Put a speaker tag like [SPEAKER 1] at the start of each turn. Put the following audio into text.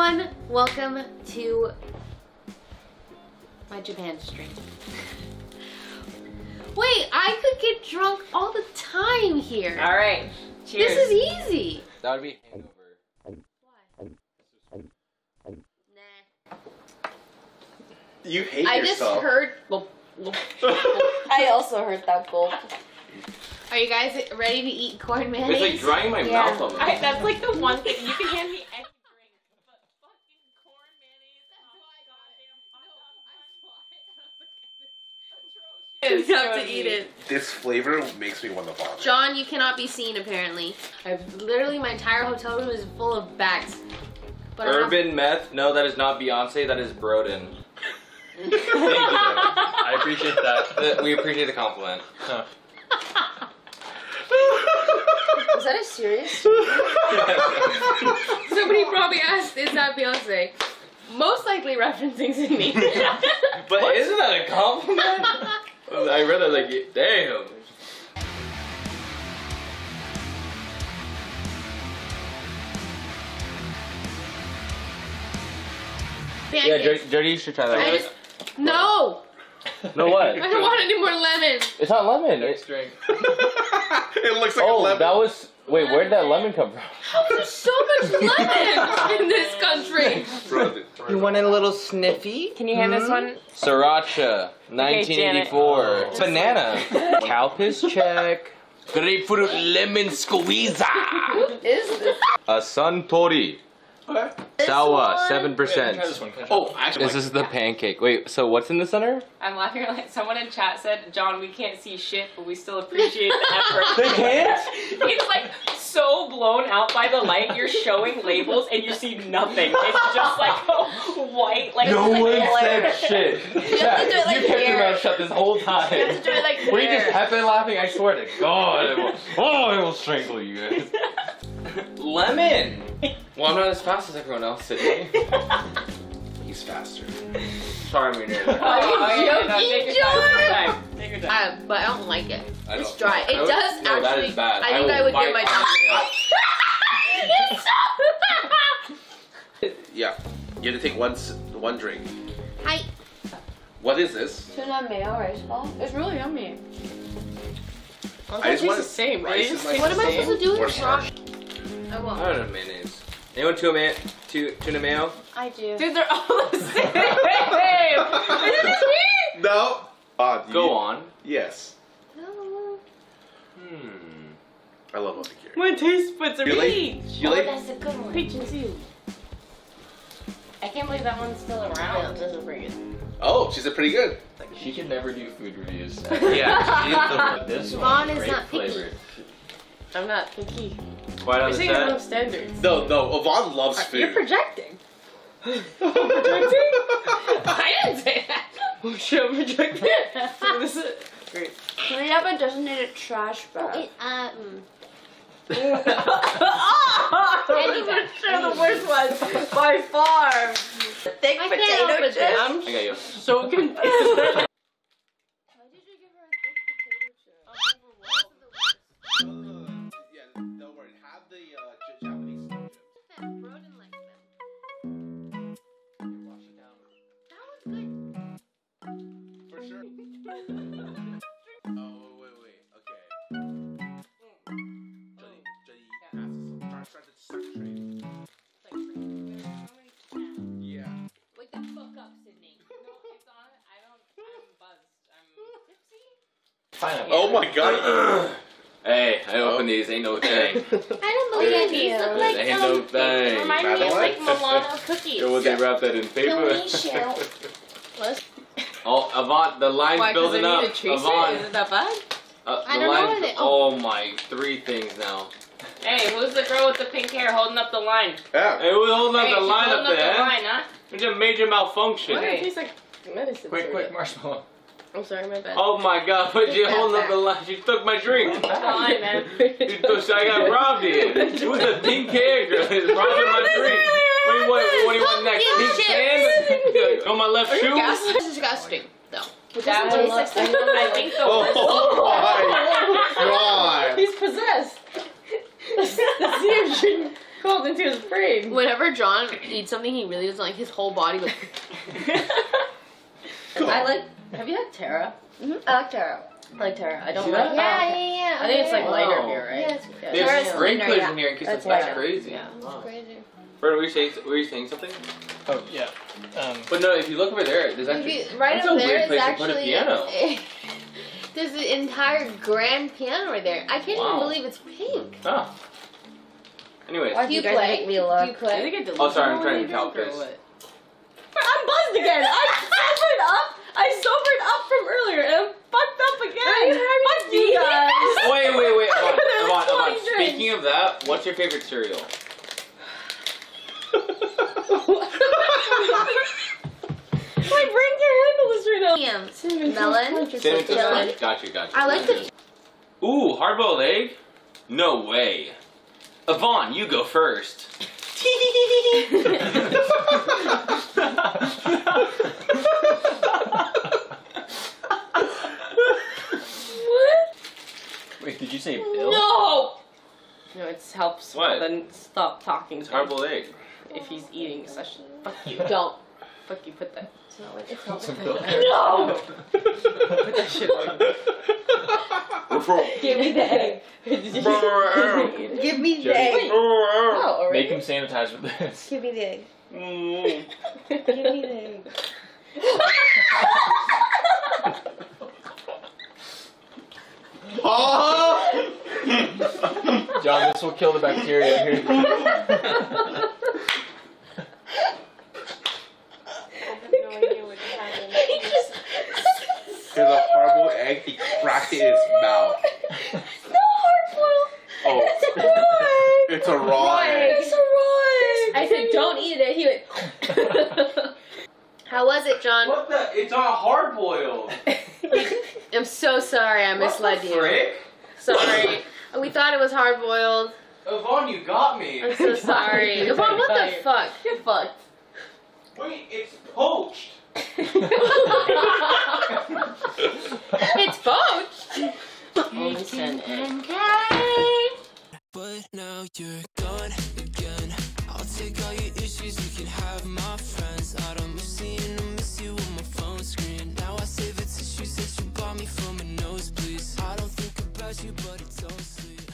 [SPEAKER 1] everyone, welcome to my Japan stream. Wait, I could get drunk all the time here.
[SPEAKER 2] All right. Cheers.
[SPEAKER 1] This is easy.
[SPEAKER 3] That would be hangover.
[SPEAKER 1] Nah.
[SPEAKER 4] You hate
[SPEAKER 1] I just
[SPEAKER 4] yourself.
[SPEAKER 1] heard.
[SPEAKER 2] I also heard that gulp.
[SPEAKER 1] Are you guys ready to eat corn
[SPEAKER 3] It's like drying my
[SPEAKER 2] Yeah.
[SPEAKER 3] mouth on
[SPEAKER 2] I, that's like the one thing you can hand me any drink, but fucking corn mayonnaise. That's
[SPEAKER 1] You have to eat it.
[SPEAKER 4] This flavor makes me want to vomit.
[SPEAKER 1] John, you cannot be seen apparently. I've literally my entire hotel room is full of bags. But
[SPEAKER 3] Urban meth? No, that is not Beyonce. That is Brodin.
[SPEAKER 5] Thank you. I appreciate that.
[SPEAKER 3] Uh, we appreciate the compliment.
[SPEAKER 2] Is that a serious?
[SPEAKER 1] Somebody probably asked, is that Beyonce? Most likely referencing Sydney.
[SPEAKER 3] But isn't that a compliment? I read it like, it. damn. Yeah,
[SPEAKER 1] Pancakes.
[SPEAKER 3] Jodi, Jodi, you should try that.
[SPEAKER 1] I
[SPEAKER 3] one.
[SPEAKER 1] just no.
[SPEAKER 3] No what?
[SPEAKER 1] I don't want any more lemon.
[SPEAKER 3] It's not lemon.
[SPEAKER 5] Next
[SPEAKER 3] It,
[SPEAKER 5] drink.
[SPEAKER 4] it looks like a
[SPEAKER 3] oh, that was. Wait, where did that lemon come from?
[SPEAKER 1] How is there so much lemon in this country?
[SPEAKER 6] You want a little sniffy?
[SPEAKER 2] Can you hand this hmm? one?
[SPEAKER 3] Sriracha, 1984. Banana. Cow piss check. Grapefruit lemon squeezer.
[SPEAKER 2] Is this?
[SPEAKER 3] A Suntory. Sour, 7%.
[SPEAKER 5] Try this one. Can I try
[SPEAKER 4] Oh, actually,
[SPEAKER 3] This is the pancake. Wait, so what's in the center?
[SPEAKER 2] I'm laughing like someone in chat said, John, we can't see shit, but we still appreciate the effort.
[SPEAKER 3] They can't?
[SPEAKER 2] It's like so blown out by the light. You're showing labels and you see nothing. It's just like a white, like
[SPEAKER 3] No
[SPEAKER 2] like
[SPEAKER 3] one
[SPEAKER 2] glare.
[SPEAKER 3] said shit.
[SPEAKER 2] have to do it like
[SPEAKER 3] you kept your
[SPEAKER 2] here.
[SPEAKER 3] mouth shut this whole time.
[SPEAKER 2] You have to do it like
[SPEAKER 3] Were you just
[SPEAKER 2] there.
[SPEAKER 3] happy laughing? I swear to God, it will, oh, it will strangle you guys. Lemon. Well, I'm not as fast as everyone else, today.
[SPEAKER 4] he's faster.
[SPEAKER 3] Sorry, I'm your neighbor.
[SPEAKER 2] Are you
[SPEAKER 1] joking,
[SPEAKER 2] Take your time. Take your time. Take your time.
[SPEAKER 1] Uh, but I don't like it.
[SPEAKER 3] I
[SPEAKER 1] It's dry. It
[SPEAKER 3] would-
[SPEAKER 1] does
[SPEAKER 3] no,
[SPEAKER 1] actually.
[SPEAKER 3] is bad.
[SPEAKER 1] I think
[SPEAKER 3] will
[SPEAKER 1] I would give
[SPEAKER 3] bite
[SPEAKER 1] my
[SPEAKER 3] on
[SPEAKER 1] tongue.
[SPEAKER 4] Yeah. You have to take one one drink.
[SPEAKER 1] Hi.
[SPEAKER 4] What is this?
[SPEAKER 2] Tuna mayo rice ball. It's really yummy.
[SPEAKER 4] I just want
[SPEAKER 2] the same, right?
[SPEAKER 4] rice is like
[SPEAKER 1] What am I supposed to do with this rock? I
[SPEAKER 3] I
[SPEAKER 1] won't.
[SPEAKER 3] don't know mayonnaise. Anyone tuna mayo? Tu- tuna mayo?
[SPEAKER 2] I do. Dude, they're all the same. Isn't it weird?
[SPEAKER 4] No. Uh, you-
[SPEAKER 3] Go on.
[SPEAKER 4] Yes.
[SPEAKER 3] Hmm.
[SPEAKER 4] I love epicure.
[SPEAKER 2] My taste buds are
[SPEAKER 4] You like-
[SPEAKER 2] peach.
[SPEAKER 4] You like?
[SPEAKER 2] a good one. Peach and seal. I can't believe that one's still around.
[SPEAKER 1] This is pretty good.
[SPEAKER 4] Oh, she said pretty good.
[SPEAKER 5] She can never do food reviews.
[SPEAKER 4] Yeah.
[SPEAKER 5] this
[SPEAKER 1] Siobhan
[SPEAKER 5] one,
[SPEAKER 1] is
[SPEAKER 5] great
[SPEAKER 1] not picky.
[SPEAKER 5] flavored.
[SPEAKER 2] I'm not picky.
[SPEAKER 3] Right on
[SPEAKER 2] You're
[SPEAKER 3] the
[SPEAKER 2] saying low standards.
[SPEAKER 4] no, no. Yvonne loves food.
[SPEAKER 2] You're projecting. projecting? I didn't say that. Oh shit, I'm projecting. this is great.
[SPEAKER 7] We have a designated trash bag.
[SPEAKER 1] It, mm.
[SPEAKER 2] Candy
[SPEAKER 1] bag.
[SPEAKER 2] Sure, the worst one by far.
[SPEAKER 7] Thick
[SPEAKER 1] I can't open
[SPEAKER 7] potato
[SPEAKER 1] this.
[SPEAKER 7] chips.
[SPEAKER 2] I'm
[SPEAKER 3] I got you.
[SPEAKER 2] so confused.
[SPEAKER 4] yeah, oh, wait, wait, wait. Okay. Jodi, Jodi, ask us. Try, try to suck train. Yeah.
[SPEAKER 1] Wake the fuck up, Sydney.
[SPEAKER 5] Pineapple.
[SPEAKER 4] Oh my god.
[SPEAKER 3] Hey, I opened these. Ain't no thing.
[SPEAKER 1] I don't believe
[SPEAKER 7] Yeah.
[SPEAKER 1] it. These look like
[SPEAKER 3] Ain't
[SPEAKER 1] um,
[SPEAKER 3] no thing.
[SPEAKER 2] Remind me of like Milano cookies.
[SPEAKER 3] Or would they wrap that in paper?
[SPEAKER 7] Felicia.
[SPEAKER 3] oh, Avant, the line's
[SPEAKER 2] Why? Because I
[SPEAKER 3] building up.
[SPEAKER 2] need to chase it?
[SPEAKER 3] Avant.
[SPEAKER 2] Is it that bad?
[SPEAKER 3] Uh,
[SPEAKER 1] I
[SPEAKER 3] the
[SPEAKER 1] don't know
[SPEAKER 3] line's-
[SPEAKER 1] where they-
[SPEAKER 3] Oh my, three things now.
[SPEAKER 2] Hey, who's the girl with the pink hair holding up the line?
[SPEAKER 4] Yeah.
[SPEAKER 3] Hey, we're holding up
[SPEAKER 2] hey,
[SPEAKER 3] the
[SPEAKER 2] she's
[SPEAKER 3] line
[SPEAKER 2] holding
[SPEAKER 3] up
[SPEAKER 2] up
[SPEAKER 3] there.
[SPEAKER 2] the line, huh?
[SPEAKER 3] It's a major malfunction.
[SPEAKER 2] Why does it taste like medicine?
[SPEAKER 5] Quick, quick,
[SPEAKER 2] me?
[SPEAKER 5] marshmallow.
[SPEAKER 2] I'm sorry, my bad.
[SPEAKER 3] Oh my god, but you holding up the line. She took my drink.
[SPEAKER 2] Come on, man.
[SPEAKER 3] She took, I got robbed here. Who's the pink hair girl? It's robbing my drink. What do you want? What do you want next?
[SPEAKER 1] Pumpkin
[SPEAKER 3] Pink On my left shoe?
[SPEAKER 1] This is disgusting, though.
[SPEAKER 2] That
[SPEAKER 7] doesn't
[SPEAKER 2] one
[SPEAKER 7] taste
[SPEAKER 2] looks-
[SPEAKER 7] like
[SPEAKER 2] I think the
[SPEAKER 4] Oh
[SPEAKER 2] worst.
[SPEAKER 4] my god.
[SPEAKER 2] He's possessed. That's the crawled into his brain.
[SPEAKER 1] Whenever John eats something he really doesn't like, his whole body goes.
[SPEAKER 2] I like. Have you had Tara?
[SPEAKER 7] Mm-hmm. I like Tara.
[SPEAKER 2] I like Tara. I don't
[SPEAKER 3] See
[SPEAKER 2] like.
[SPEAKER 3] that?
[SPEAKER 7] Yeah,
[SPEAKER 2] oh,
[SPEAKER 7] yeah, yeah.
[SPEAKER 2] I think it's like
[SPEAKER 3] Wow.
[SPEAKER 2] lighter here, right?
[SPEAKER 7] Yeah, it's-
[SPEAKER 2] Yeah.
[SPEAKER 3] There's
[SPEAKER 7] Tara's
[SPEAKER 3] sprinklers
[SPEAKER 7] cleaner, yeah.
[SPEAKER 3] in here in case
[SPEAKER 7] That's
[SPEAKER 3] that's, crazy.
[SPEAKER 2] Yeah.
[SPEAKER 3] Wow.
[SPEAKER 7] Crazy.
[SPEAKER 3] Bert, were you saying were you saying something?
[SPEAKER 5] Oh yeah. Um,
[SPEAKER 3] But no, if you look over there, there's actually
[SPEAKER 1] If you- right
[SPEAKER 3] that's
[SPEAKER 1] over
[SPEAKER 3] a
[SPEAKER 1] there
[SPEAKER 3] weird
[SPEAKER 1] is
[SPEAKER 3] place to put a
[SPEAKER 1] actually.
[SPEAKER 3] piano.
[SPEAKER 1] There's an entire grand piano right there. I can't
[SPEAKER 3] Wow.
[SPEAKER 1] even believe it's pink.
[SPEAKER 3] Oh. Anyways,
[SPEAKER 7] Why
[SPEAKER 1] Do
[SPEAKER 7] do
[SPEAKER 1] you
[SPEAKER 7] you guys
[SPEAKER 1] play?
[SPEAKER 7] make me
[SPEAKER 1] Do
[SPEAKER 7] look?
[SPEAKER 1] you
[SPEAKER 2] I
[SPEAKER 1] play?
[SPEAKER 2] think it
[SPEAKER 3] Oh, sorry, I'm trying to
[SPEAKER 2] delusional
[SPEAKER 3] count
[SPEAKER 2] or
[SPEAKER 3] this.
[SPEAKER 2] I'm buzzed again. I sobered up. I sobered up from earlier and I'm fucked up again. Fuck you guys.
[SPEAKER 3] wait, wait, wait. Hold on,
[SPEAKER 2] There's
[SPEAKER 3] hold on, hold on. Speaking of that, what's your favorite cereal?
[SPEAKER 2] My brain can't handle this right now.
[SPEAKER 1] Yum. Melon.
[SPEAKER 3] Cinnamon Toast Crunch. Got you, got you.
[SPEAKER 1] I like the.
[SPEAKER 3] Ooh, hard-boiled egg? No way. Yvonne, you go first.
[SPEAKER 5] wait, did you say Bill?
[SPEAKER 2] No. No, it helps.
[SPEAKER 3] What?
[SPEAKER 2] Then stop talking.
[SPEAKER 3] It's
[SPEAKER 2] to
[SPEAKER 3] hard-boiled egg.
[SPEAKER 2] If he's eating such. Fuck you.
[SPEAKER 1] Don't.
[SPEAKER 2] Fuck you. Put that.
[SPEAKER 5] Some Bill.
[SPEAKER 2] No. Put that shit away. Give me the egg.
[SPEAKER 7] Give me the
[SPEAKER 5] Joey.
[SPEAKER 7] egg.
[SPEAKER 2] Oh, already?
[SPEAKER 5] Make him sanitize with this.
[SPEAKER 7] Give me the egg.
[SPEAKER 3] Mm.
[SPEAKER 7] Give me the egg.
[SPEAKER 5] John, this will kill the bacteria here.
[SPEAKER 4] Here's a horrible egg. He cracked it in his mouth. Oh, it's a raw egg.
[SPEAKER 2] It's a raw
[SPEAKER 1] I said don't eat it. He went. How was it, John?
[SPEAKER 3] What the? It's not hard-boiled.
[SPEAKER 1] I'm so sorry. I misled
[SPEAKER 3] what the
[SPEAKER 1] you.
[SPEAKER 3] frick?
[SPEAKER 1] Sorry. We thought it was hard boiled.
[SPEAKER 3] Yvonne, you got me.
[SPEAKER 1] I'm so sorry. Yvonne, what the fuck?
[SPEAKER 2] You're fucked.
[SPEAKER 3] Wait, it's poached.
[SPEAKER 1] It's poached.
[SPEAKER 8] But now you're gone again. I'll take all your issues, you can have my friends. I don't miss seeing I miss you on my phone screen. Now I save the tissues that you bought me from a nosebleed. I don't think about you, but it's all sweet.